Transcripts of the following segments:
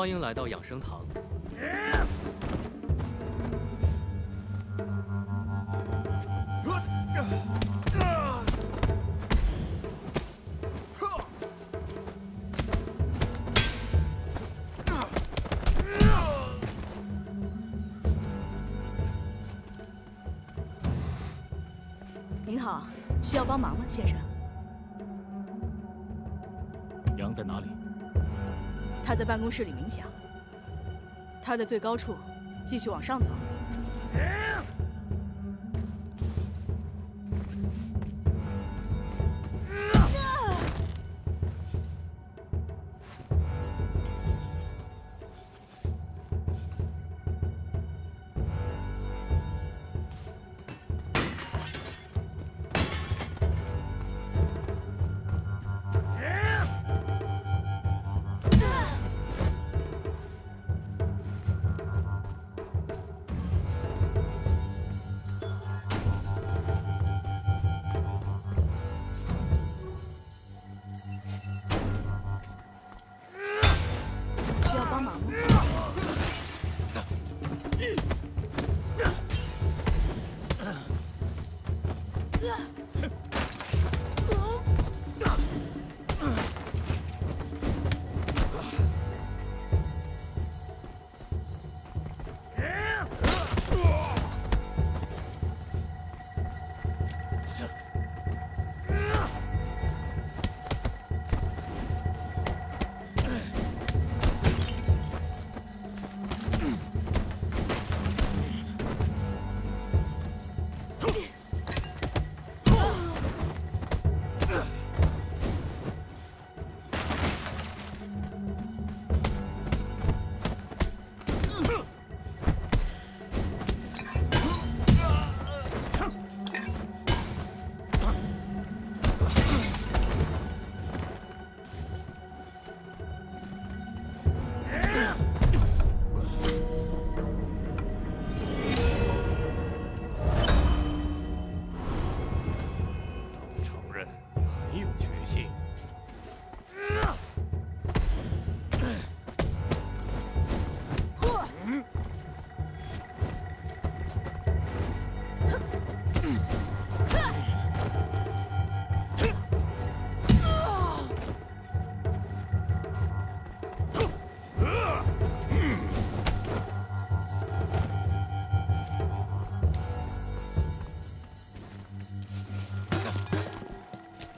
欢迎来到养生堂。您好，需要帮忙吗，先生？羊在哪里？他在办公室里冥想。他在最高处，继续往上走。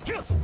该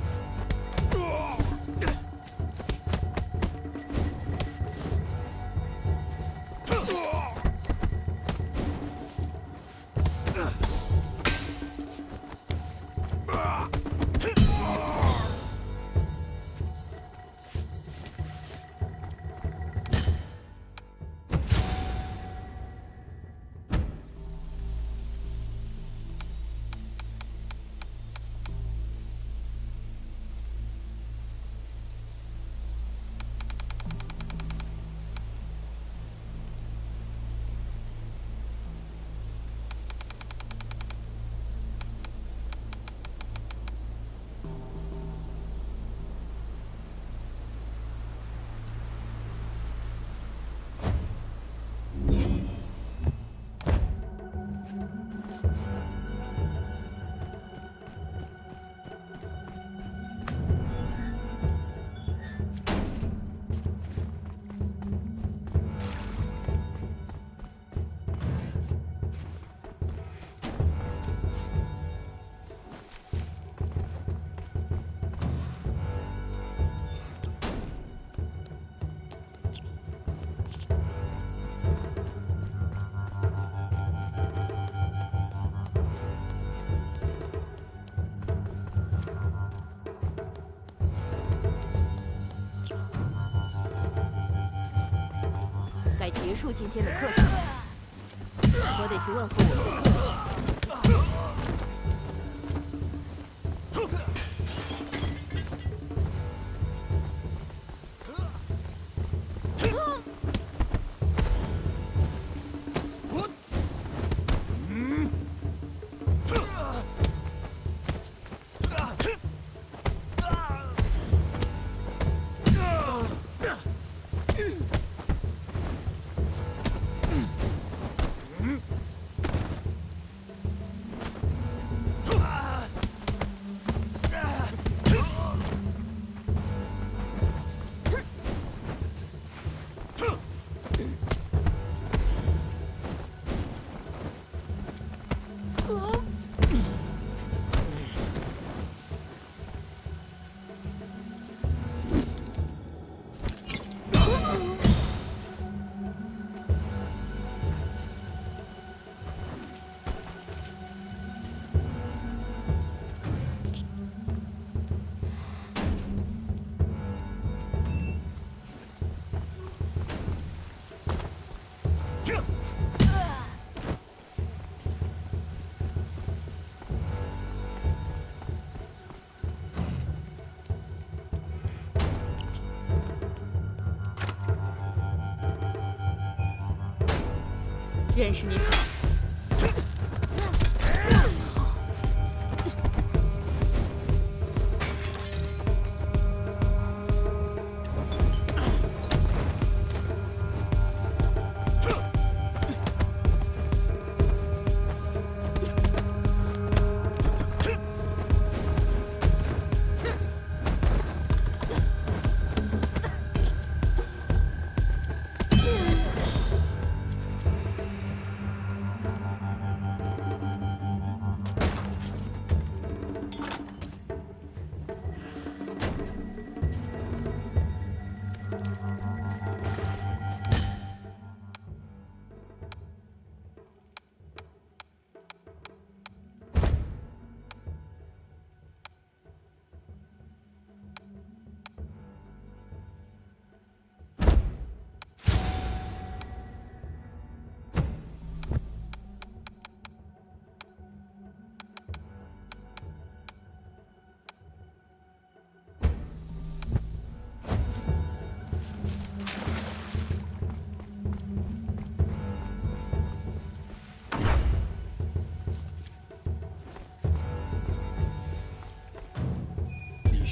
结束今天的课程，我得去问候认识你好。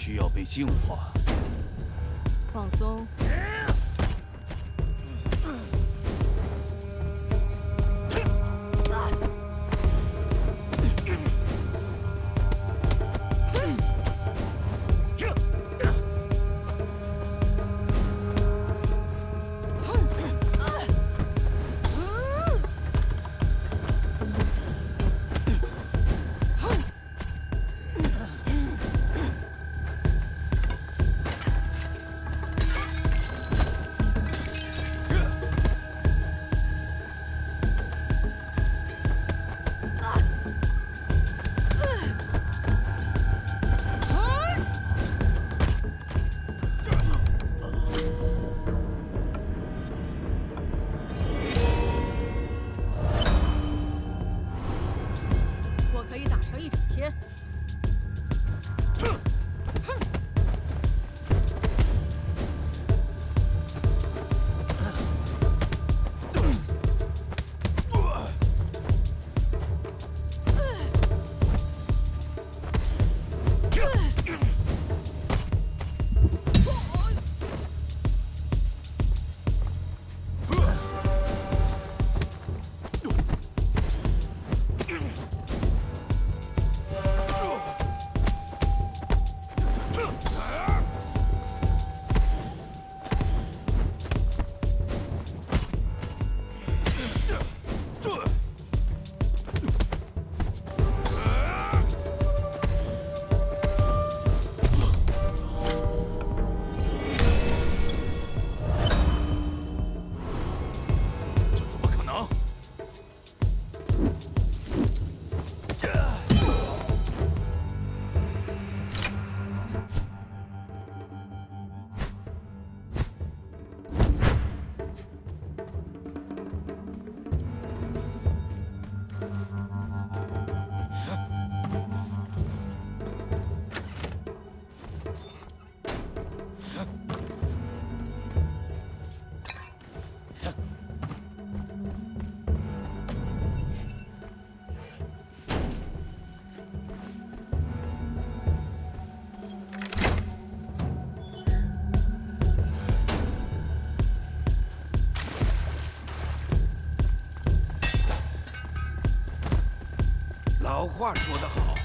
需要被净化。放松。话说得好。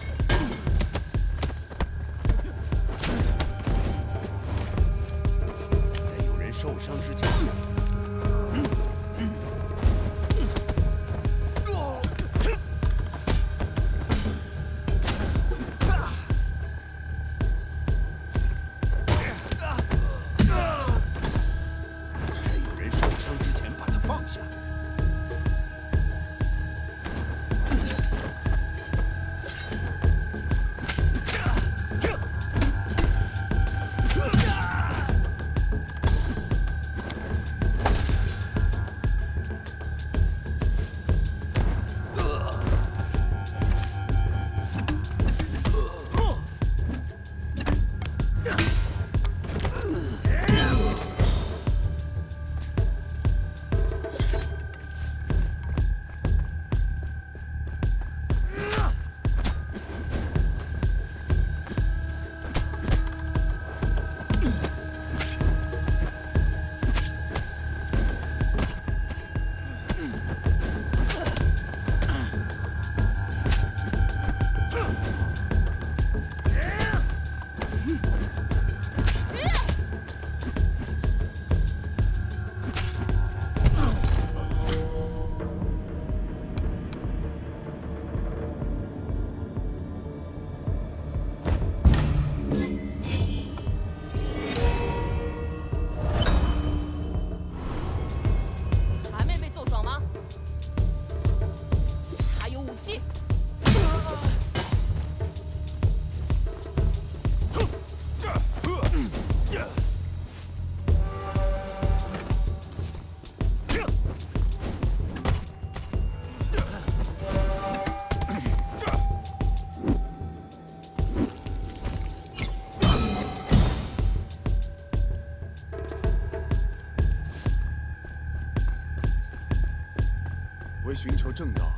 正道。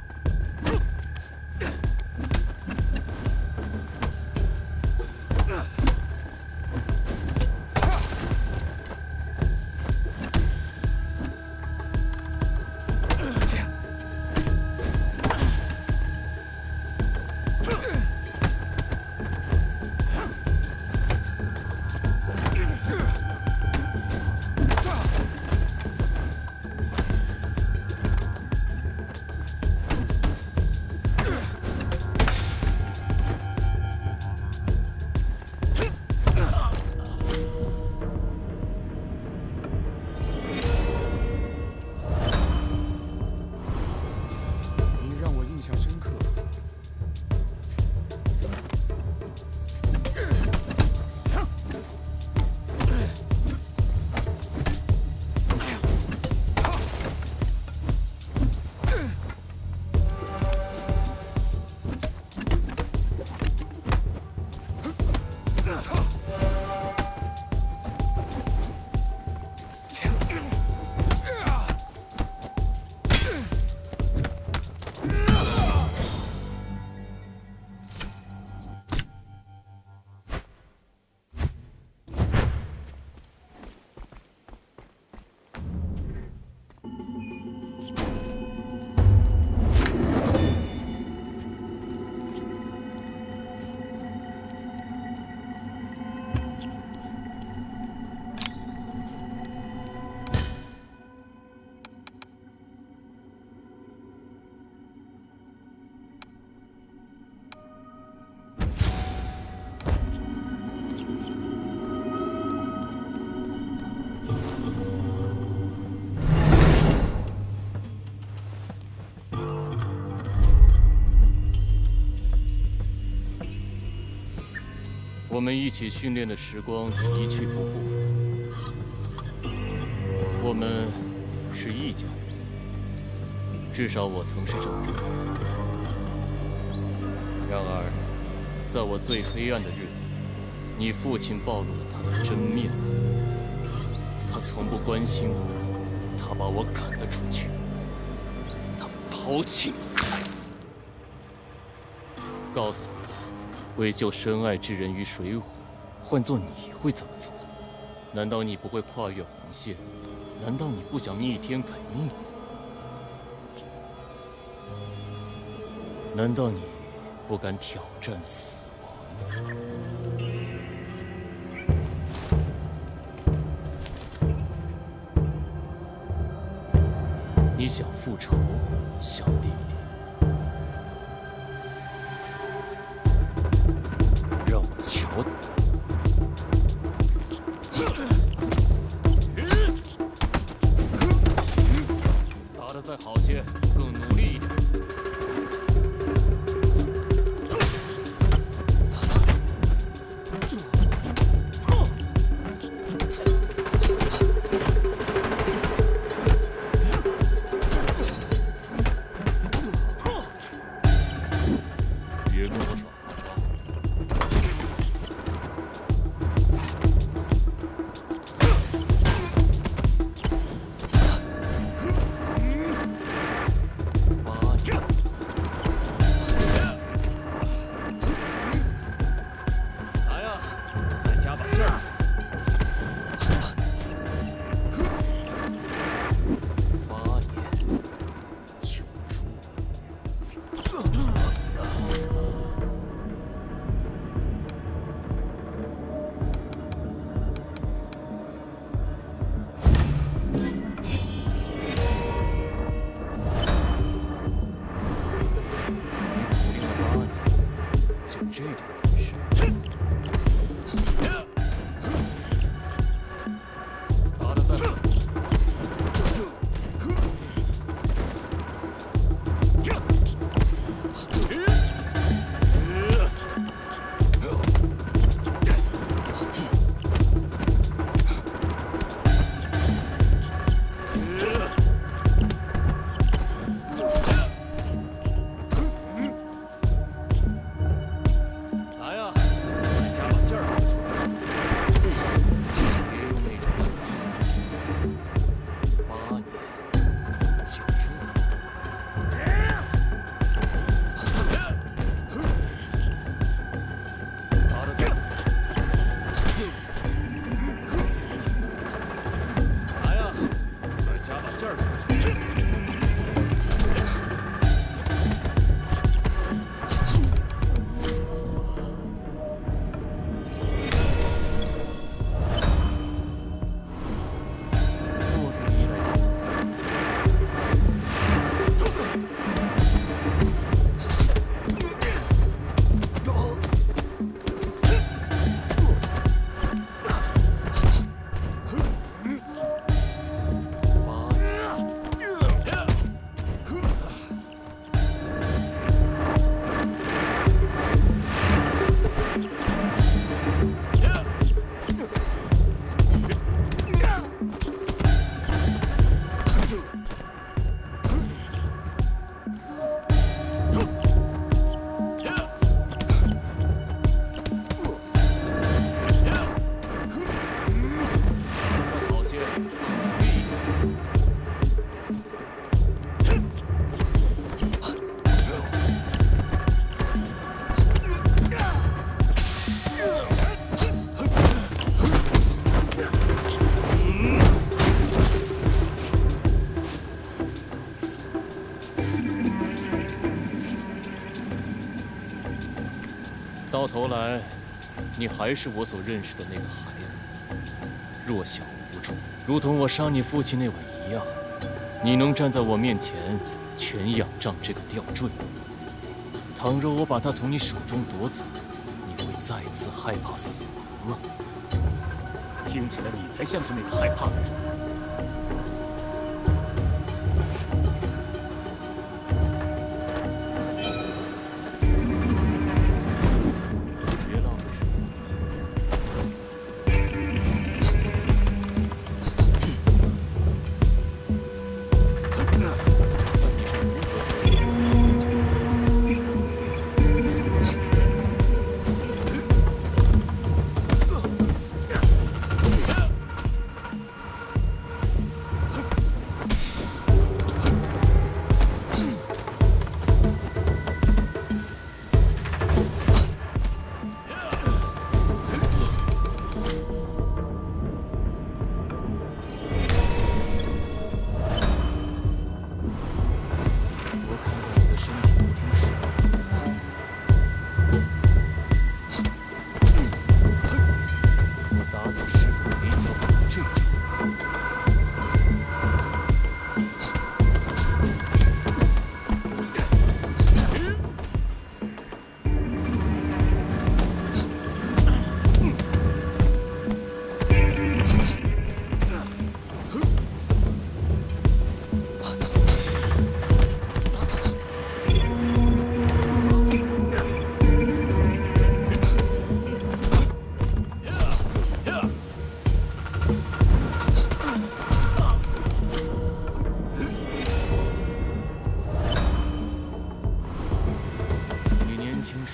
我们一起训练的时光一去不复返。我们是一家人，至少我曾是这么认为的。然而，在我最黑暗的日子，你父亲暴露了他的真面目。他从不关心我，他把我赶了出去，他抛弃了我。告诉我。为救深爱之人于水火，换做你会怎么做？难道你不会跨越红线？难道你不想逆天改命？难道你不敢挑战死亡？你想复仇，小弟弟？头来，你还是我所认识的那个孩子，弱小无助，如同我杀你父亲那晚一样。你能站在我面前，全仰仗这个吊坠。倘若我把它从你手中夺走，你会再次害怕死亡吗？听起来你才像是那个害怕的人。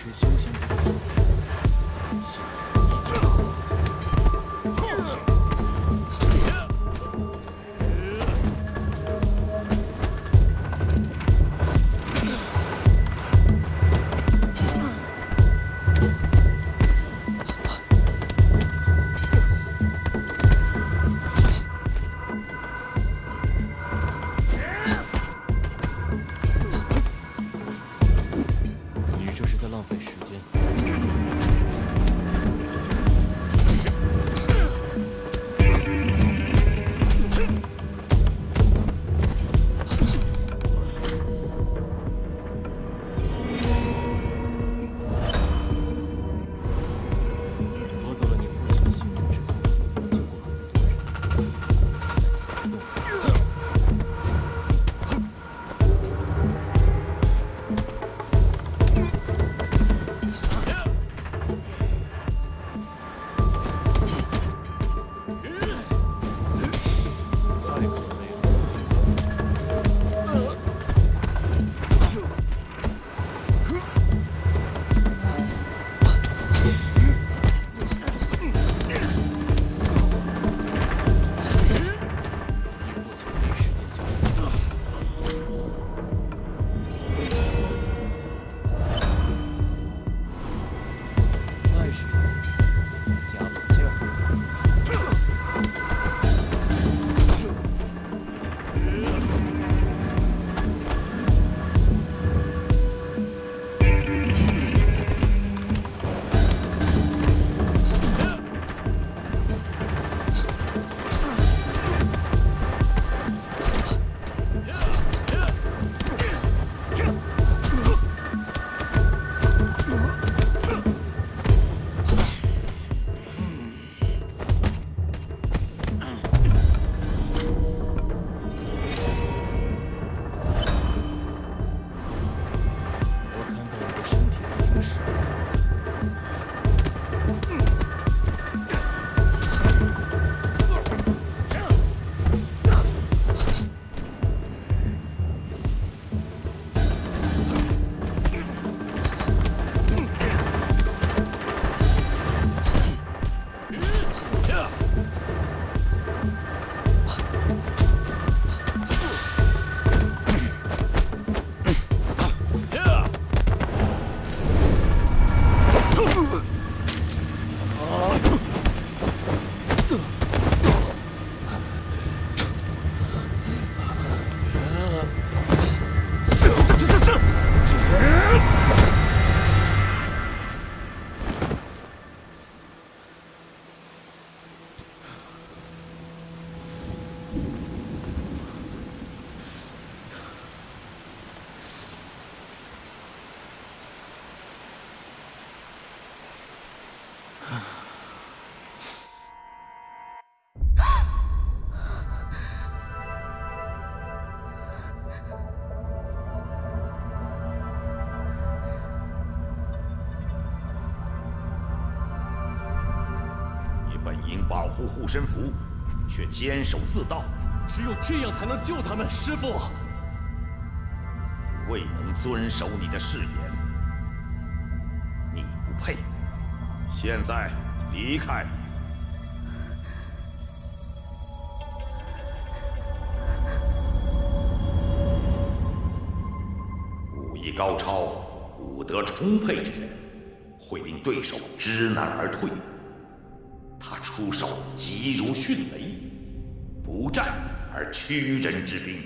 是修行。护护身符，却坚守自盗。只有这样才能救他们，师傅。未能遵守你的誓言，你不配。现在离开。武艺高超、武德充沛之人，会令对手知难而退。他出手急如迅雷，不战而屈人之兵。